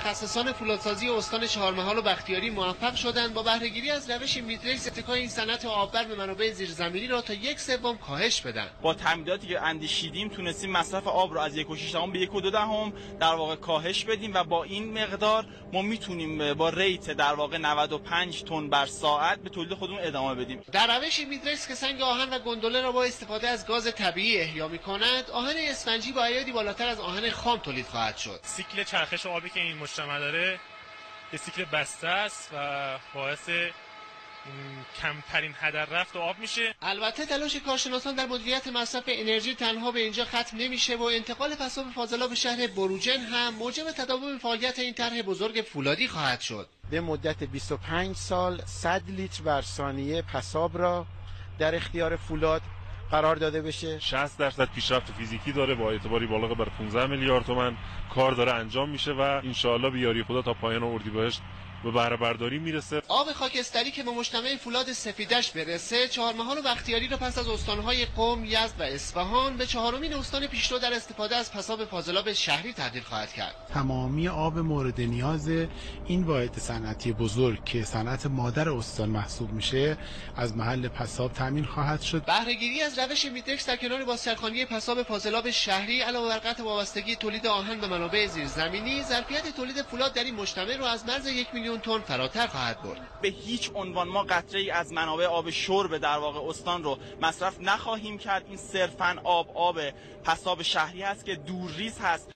متخصصان فولادسازی استان چهارمحال و بختیاری موفق شدند با بهرهگیری از روش میدریکس اتکای این صنعت آببر به منابع زیرزمینی را تا یک سوم کاهش بدن. با تعمیداتی که اندیشیدیم تونستیم مصرف آب رو از یک و به یک و دو دهم در واقع کاهش بدیم و با این مقدار ما می‌تونیم با ریت در واقع 95 تن بر ساعت به تولید خودمون ادامه بدیم. در روش میدریکس که سنگ آهن و گندله را با استفاده از گاز طبیعی احیا می‌کند آهن اسفنجی با ایادی بالاتر از آهن خام تولید خواهد شد. سیکل چرخش آبی که این مجتمع داره یه سیکل بسته است و باعث کمترین هدر رفت آب میشه. البته تلاش کارشناسان در مدیریت مصرف انرژی تنها به اینجا ختم نمیشه و انتقال پساب فاضلا به شهر بروجن هم موجب تداوم فعالیت این طرح بزرگ فولادی خواهد شد. به مدت 25 سال 100 لیتر بر ثانیه پساب را در اختیار فولاد قرار داده بشه. 60 درصد پیشرفت فیزیکی داره با اعتباری بالغ بر 15 میلیارد تومن کار داره انجام میشه و انشاءالله بیاری خدا تا پایان اردیبهشت به بهره برداری می‌رسه. آب خاکستری که به مجتمع فولاد سفیدش برسه چهارمحال و بختیاری را پس از استانهای قم یزد و اصفهان به چهارمین استان پیشرو در استفاده از پساب فاضلاب شهری تبدیل خواهد کرد. تمامی آب مورد نیاز این واحد صنعتی بزرگ که صنعت مادر استان محسوب میشه از محل پساب تامین خواهد شد. بهرهگیری از روش میتکس در کنار بازسرخانی پساب فاضلاب شهری علاوه بر قطع وابستگی تولید آهن به منابع زیرزمینی ظرفیت تولید فولاد در این مجتمع رو از مرز یک میلیون تن فراتر خواهد برد. به هیچ عنوان ما قطره ای از منابع آب شرب در واقع استان رو مصرف نخواهیم کرد. این صرفا آب آب پساب شهری هست که دورریز هست.